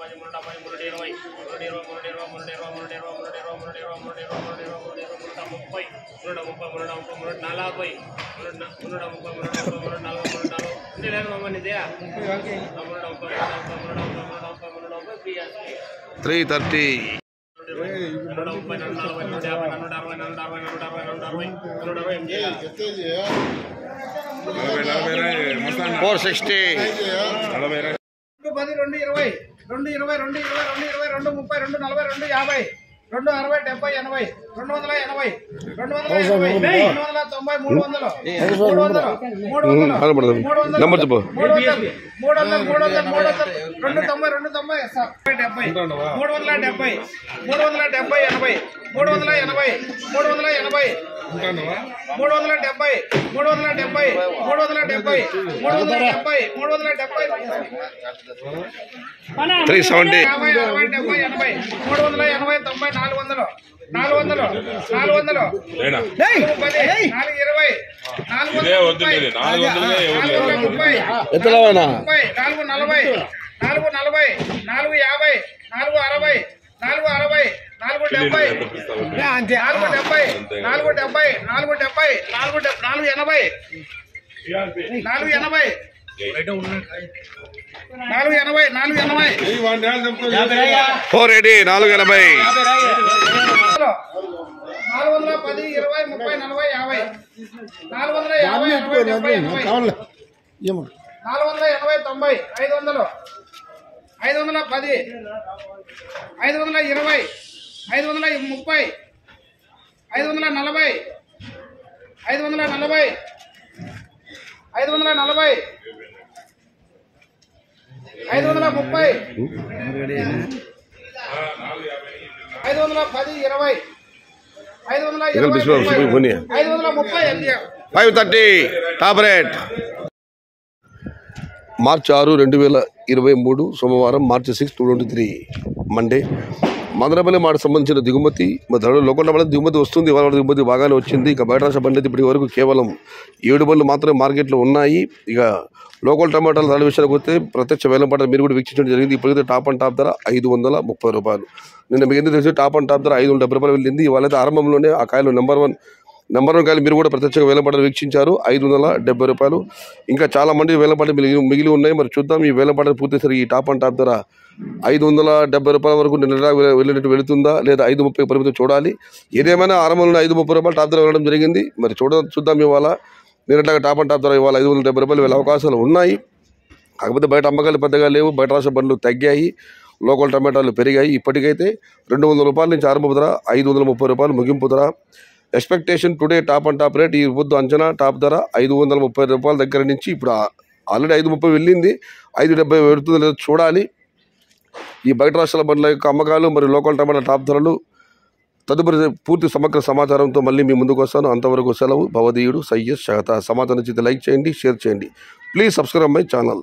పది మూడు డెబ్బై మూడు ఇరవై మూడు ఇరవై మూడు ఇరవై మూడు ఇరవై మూడు ఇరవై మూడు ఇరవై మూడు ఇరవై మూడు ఇరవై మూడు ఇరవై మూడు ఇరవై మూడు ముప్పై మూడు ముప్పై మూడు ముప్పై మూడు నలభై మూడు న- మూడు ముప్పై మూడు ముప్పై మూడు నలభై మూడు నలభై ఉంది లేదు మమ్మల్ని ఇదే మూడు ముప్పై మూడు ముప్పై మూడు ముప్పై మూడు ముప్పై మూడు ముప్పై పిఎస్పి త్రీ థర్టీ నూట ముప్పై నూట నలభై నూట యాభై నూట అరవై నూట అరవై నూట అరవై నూట అరవై నూట అరవై ఎనిమిది ఫోర్ సిక్స్టీ రెండు పది రెండు ఇరవై రెండు ఇరవై రెండు ఇరవై రెండు ఇరవై రెండు ముప్పై రెండు నలభై రెండు యాభై రెండు అరవై డెబ్బై ఎనభై రెండు వందల ఎనభై రెండు వందల ఎనభై రెండు వందల తొంభై మూడు వందలు మూడు వందలు మూడు వందలు మూడు వందలు నెంబర్ చెప్పు మూడు వందలు మూడు వందలు మూడు వందలు మూడు వందలు రెండు తొంభై రెండు తొంభై సార్ డెబ్బై మూడు వందల డెబ్బై మూడు వందల డెబ్బై ఎనభై మూడు వందల ఎనభై మూడు వందల ఎనభై మూడు వందల డెబ్బై మూడు వందల డెబ్బై మూడు వందల డెబ్బై మూడు వందల డెబ్బై మూడు వందల డెబ్బై. Three seventy. యాభై అరవై డెబ్బై ఎనభై మూడు వందల ఎనభై తొంభై నాలుగు వందలు నాలుగు వందలు నాలుగు వందలు నాలుగు ఇరవై నాలుగు వందల ముప్పై నాలుగు నలభై నాలుగు నలభై నాలుగు యాభై నాలుగు అరవై నాలుగు అరవై నాలుగు డెబ్బై. నాలుగు డెబ్బై నాలుగు డెబ్బై నాలుగు డెబ్బై నాలుగు డెబ్బై నాలుగు ఎనభై. నాలుగు ఎనభై. నాలుగు ఎనభై నాలుగు ఎనభై. ఫోర్ ఎయిటీ నాలుగు ఎనభై. నాలుగు వందల పది ఇరవై ముప్పై నలభై యాభై. నాలుగు వందల యాభై నాలుగు వందల ఎనభై తొంభై ఐదు వందలు. ఐదు వందల పది ఐదు వందల ఇరవై ఐదు వందల ముప్పై ఐదు వందల నలభై ఐదు వందల నలభై ఐదు వందల నలభై ఐదు వందల ముప్పై ఐదు వందల పది ఇరవై ఐదు వందల. ఐదు వందల ముప్పై ఫైవ్ థర్టీ టాప్ రేట్ మార్చి ఆరు రెండు వేల ఇరవై మూడు సోమవారం March six two twenty three Monday. Madanapalle మాట సంబంధించిన దిగుమతి మరి ధరలు లోకంలో దిగుమతి వస్తుంది ఇవాళ దిగుమతి బాగానే వచ్చింది. ఇక బయట రాష్ట్ర పండితే ఇప్పటి వరకు కేవలం ఏడు బళ్ళు మాత్రమే మార్కెట్లో ఉన్నాయి. ఇక లోకల్ టమాటాల ధరల విషయానికి వస్తే ప్రత్యక్ష వేలంపాట మీరు కూడా వీక్షించడం జరిగింది. ఇప్పటికైతే టాప్ అండ్ టాప్ ధర ఐదు వందల ముప్పై రూపాయలు. నిన్న మీకు ఎందుకు తెలిసి? టాప్ అండ్ టాప్ ధర ఐదు వందల డెబ్బై రూపాయలు వెళ్ళింది. ఇవాళ ఆరంభంలోనే ఆ కాయలు నెంబర్ వన్ నెంబర్ వన్ కాయలు మీరు కూడా ప్రత్యక్షంగా వేలంపాటలు వీక్షించారు. ఐదు వందల డెబ్బై రూపాయలు. ఇంకా చాలా మంది వేలంపాటలు మిగిలి మిగిలి ఉన్నాయి. మరి చూద్దాం ఈ వేలంపాటలు పూర్తేసరి ఈ టాప్ అండ్ టాప్ ధర ఐదు వందల డెబ్బై రూపాయల వరకు నిన్న వెళ్ళినట్టు వెళుతుందా? లేదా ఐదు ముప్పై పరిమితి చూడాలి. ఏదేమైనా ఆరంభంలో ఐదు ముప్పై రూపాయలు టాప్ ధర వెళ్ళడం జరిగింది. మరి చూడ చూద్దాం ఇవాళ. నిన్నట్లాగా టాప్ అండ్ టాప్ ధర ఇవాళ ఐదు వందల డెబ్బై రూపాయలు వెళ్ళే అవకాశాలు ఉన్నాయి. కాకపోతే బయట అమ్మకాలు పెద్దగా లేవు. బయట రాష్ట్ర బండ్లు తగ్గాయి. లోకల్ టమాటాలు పెరిగాయి. ఇప్పటికైతే రెండు వందల రూపాయల నుంచి ఆరంభ ధర ఐదు వందల ముప్పై రూపాయలు ముగింపు ధర. Expectation today top and top rate. ఈ పొద్దు అంచనా టాప్ ధర ఐదు వందల ముప్పై రూపాయల దగ్గర నుంచి ఇప్పుడు ఆల్రెడీ ఐదు ముప్పై వెళ్ళింది. ఐదు డెబ్బై పెడుతుందో లేదో చూడాలి. ఈ బయట రాష్ట్రాల బండ్ల యొక్క అమ్మకాలు మరియు లోకల్ టమాటా టాప్ ధరలు తదుపరి పూర్తి సమగ్ర సమాచారంతో మళ్ళీ మీ ముందుకు వస్తాను. అంతవరకు సెలవు. భవదీయుడు సయ్యస్ షహతా సమాచారం చేతి లైక్ చేయండి షేర్ చేయండి. Please subscribe my channel.